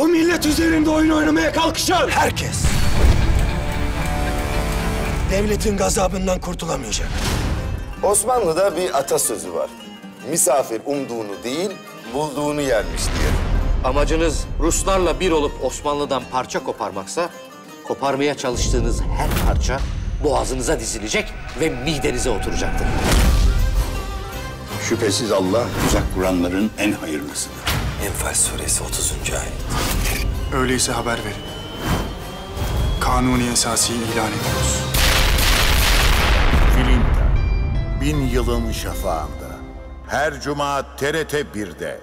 Bu millet üzerinde oyun oynamaya kalkışan herkes devletin gazabından kurtulamayacak. Osmanlı'da bir atasözü var. Misafir umduğunu değil, bulduğunu yermiş diye. Amacınız Ruslarla bir olup Osmanlı'dan parça koparmaksa, koparmaya çalıştığınız her parça boğazınıza dizilecek ve midenize oturacaktır. Şüphesiz Allah uzak kuranların en hayırlısıdır. Enfal suresi 30. ayet. Öyleyse haber verin. Kanuni esası ilan ediyoruz. Filinta, bin yılın şafağında. Her cuma TRT 1'de.